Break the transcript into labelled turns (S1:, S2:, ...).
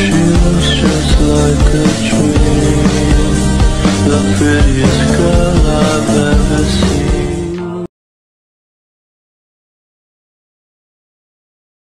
S1: feels just like a dream. The prettiest girl